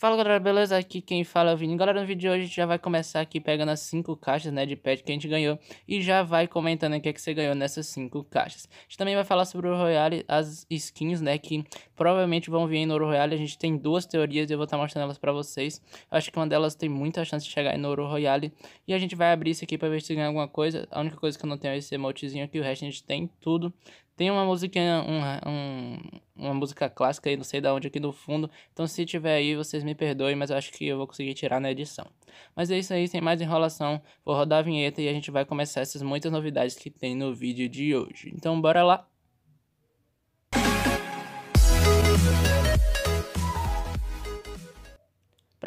Fala galera, beleza? Aqui quem fala é o Vini. Galera, no vídeo de hoje a gente já vai começar aqui pegando as 5 caixas né, de pet que a gente ganhou e já vai comentando o que, é que você ganhou nessas 5 caixas. A gente também vai falar sobre o Royale, as skins né, que provavelmente vão vir no Ouro Royale. A gente tem duas teorias e eu vou estar tá mostrando elas pra vocês. Eu acho que uma delas tem muita chance de chegar no Ouro Royale e a gente vai abrir isso aqui pra ver se ganha alguma coisa. A única coisa que eu não tenho é esse emotezinho aqui, o resto a gente tem tudo. Tem uma música, um, um, uma música clássica aí, não sei da onde aqui no fundo. Então se tiver aí, vocês me perdoem, mas eu acho que eu vou conseguir tirar na edição. Mas é isso aí, sem mais enrolação. Vou rodar a vinheta e a gente vai começar essas muitas novidades que tem no vídeo de hoje. Então bora lá!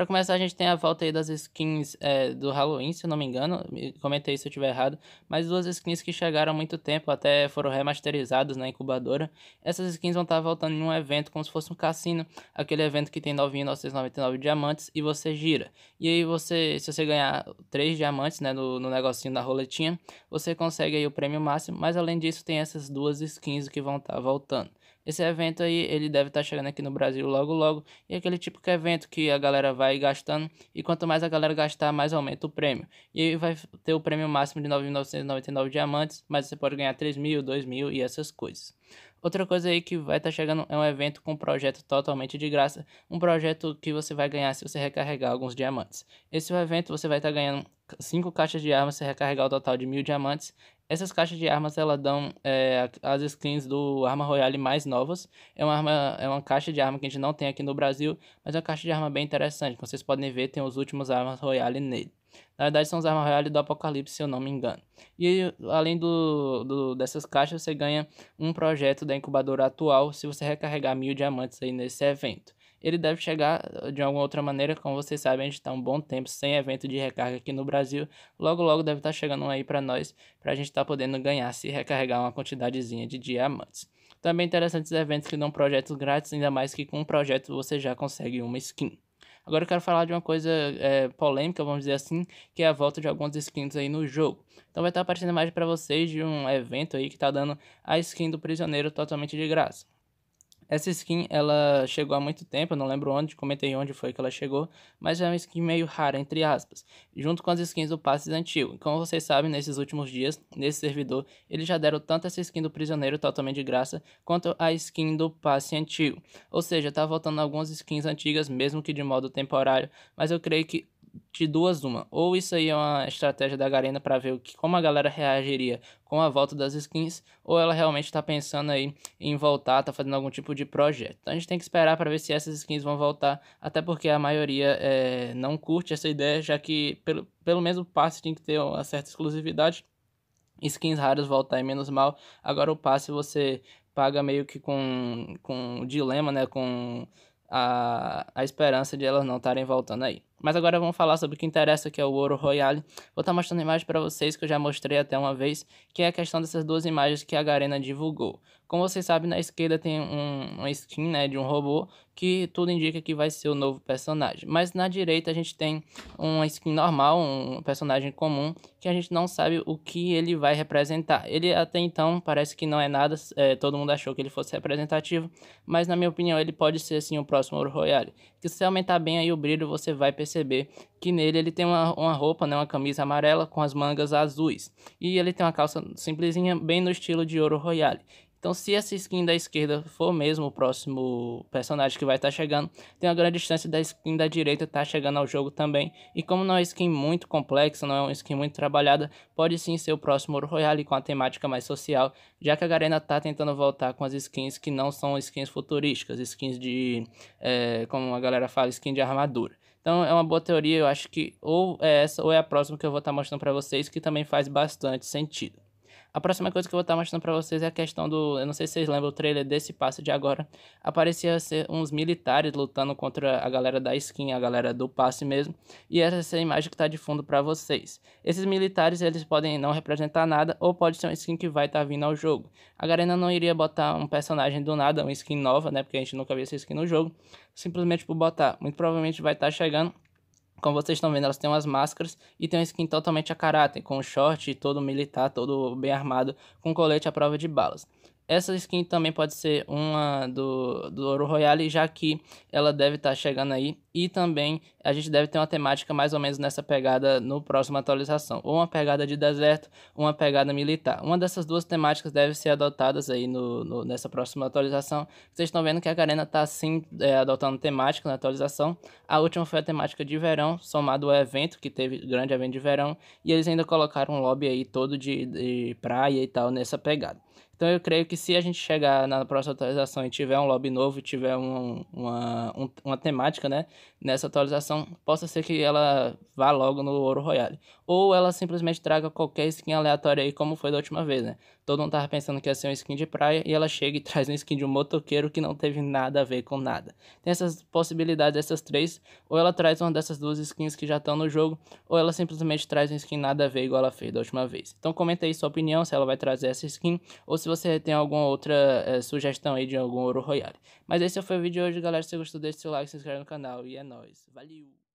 Para começar, a gente tem a volta aí das skins é, do Halloween, se eu não me engano. Comentei se eu estiver errado. Mas duas skins que chegaram há muito tempo, até foram remasterizadas na incubadora. Essas skins vão estar tá voltando em um evento como se fosse um cassino. Aquele evento que tem 9.999 diamantes e você gira. E aí você, se você ganhar 3 diamantes né, no, no negocinho da roletinha, você consegue aí o prêmio máximo. Mas além disso, tem essas duas skins que vão estar tá voltando. Esse evento aí, ele deve estar tá chegando aqui no Brasil logo logo. E é aquele tipo de evento que a galera vai gastando. E quanto mais a galera gastar, mais aumenta o prêmio. E aí vai ter o prêmio máximo de 9.999 diamantes. Mas você pode ganhar 3 mil, 2 mil e essas coisas. Outra coisa aí que vai estar tá chegando é um evento com um projeto totalmente de graça. Um projeto que você vai ganhar se você recarregar alguns diamantes. Esse evento você vai estar tá ganhando 5 caixas de armas se recarregar o total de mil diamantes. Essas caixas de armas elas dão é, as skins do Arma Royale mais novas. É uma, arma, é uma caixa de arma que a gente não tem aqui no Brasil, mas é uma caixa de arma bem interessante. Como vocês podem ver, tem os últimos Armas Royale nele. Na verdade, são os Armas Royale do Apocalipse, se eu não me engano. E além do, do, dessas caixas, você ganha um projeto da incubadora atual se você recarregar mil diamantes aí nesse evento ele deve chegar eh, de alguma outra maneira. Como vocês sabem, a gente está um bom tempo sem evento de recarga aqui no Brasil. Logo, logo deve estar tá chegando um aí para nós, para a gente estar tá podendo ganhar se recarregar uma quantidadezinha de diamantes. Também interessantes eventos que dão projetos grátis, ainda mais que com um projeto você já consegue uma skin. Agora eu quero falar de uma coisa é, polêmica, vamos dizer assim, que é a volta de algumas skins aí no jogo. Então vai estar tá aparecendo imagem para vocês de um evento aí que está dando a skin do prisioneiro totalmente de graça. Essa skin, ela chegou há muito tempo, eu não lembro onde, comentei onde foi que ela chegou, mas é uma skin meio rara, entre aspas, junto com as skins do passe antigo. Como vocês sabem, nesses últimos dias, nesse servidor, eles já deram tanto essa skin do prisioneiro totalmente de graça, quanto a skin do passe antigo. Ou seja, tá voltando algumas skins antigas, mesmo que de modo temporário, mas eu creio que de duas uma. Ou isso aí é uma estratégia da Garena para ver o que, como a galera reagiria com a volta das skins, ou ela realmente está pensando aí em voltar, tá fazendo algum tipo de projeto. Então a gente tem que esperar para ver se essas skins vão voltar, até porque a maioria é, não curte essa ideia, já que pelo, pelo menos o passe tem que ter uma certa exclusividade. Skins raras voltar é menos mal. Agora o passe você paga meio que com, com dilema, né? Com a, a esperança de elas não estarem voltando aí. Mas agora vamos falar sobre o que interessa, que é o Ouro Royale. Vou estar tá mostrando imagem para vocês que eu já mostrei até uma vez, que é a questão dessas duas imagens que a Garena divulgou. Como vocês sabem, na esquerda tem um, uma skin né, de um robô, que tudo indica que vai ser o novo personagem. Mas na direita a gente tem uma skin normal, um personagem comum, que a gente não sabe o que ele vai representar. Ele até então parece que não é nada, é, todo mundo achou que ele fosse representativo, mas na minha opinião ele pode ser assim o próximo Ouro Royale. Que se aumentar bem aí o brilho, você vai perceber perceber que nele ele tem uma, uma roupa, né, uma camisa amarela com as mangas azuis. E ele tem uma calça simplesinha, bem no estilo de Ouro Royale. Então, se essa skin da esquerda for mesmo o próximo personagem que vai estar tá chegando, tem uma grande distância da skin da direita estar tá chegando ao jogo também. E como não é uma skin muito complexa, não é uma skin muito trabalhada, pode sim ser o próximo Ouro Royale com a temática mais social, já que a Garena está tentando voltar com as skins que não são skins futurísticas, skins de, é, como a galera fala, skin de armadura. Então é uma boa teoria, eu acho que ou é essa ou é a próxima que eu vou estar tá mostrando para vocês, que também faz bastante sentido. A próxima coisa que eu vou estar mostrando pra vocês é a questão do... Eu não sei se vocês lembram o trailer desse passe de agora. Aparecia ser uns militares lutando contra a galera da skin, a galera do passe mesmo. E essa é a imagem que tá de fundo pra vocês. Esses militares, eles podem não representar nada, ou pode ser uma skin que vai estar tá vindo ao jogo. A Garena não iria botar um personagem do nada, uma skin nova, né? Porque a gente nunca viu essa skin no jogo. Simplesmente por botar. Muito provavelmente vai estar tá chegando como vocês estão vendo, elas têm umas máscaras e tem uma skin totalmente a caráter, com short todo militar, todo bem armado, com colete à prova de balas. Essa skin também pode ser uma do, do Ouro Royale, já que ela deve estar tá chegando aí. E também a gente deve ter uma temática mais ou menos nessa pegada no próximo atualização. Ou uma pegada de deserto, uma pegada militar. Uma dessas duas temáticas deve ser adotadas aí no, no nessa próxima atualização. Vocês estão vendo que a Garena está sim é, adotando temática na atualização. A última foi a temática de verão, somado ao evento, que teve grande evento de verão. E eles ainda colocaram um lobby aí todo de, de praia e tal nessa pegada. Então eu creio que se a gente chegar na próxima atualização e tiver um lobby novo tiver um, uma, um, uma temática, né, nessa atualização, possa ser que ela vá logo no Ouro Royale. Ou ela simplesmente traga qualquer skin aleatória aí, como foi da última vez, né? Todo mundo tava pensando que ia ser uma skin de praia e ela chega e traz uma skin de um motoqueiro que não teve nada a ver com nada. Tem essas possibilidades, essas três, ou ela traz uma dessas duas skins que já estão no jogo, ou ela simplesmente traz uma skin nada a ver igual ela fez da última vez. Então comenta aí sua opinião, se ela vai trazer essa skin, ou se você tem alguma outra é, sugestão aí de algum Ouro Royale. Mas esse foi o vídeo de hoje, galera. Se você gostou, deixe seu like, se inscreve no canal e é nóis. Valeu!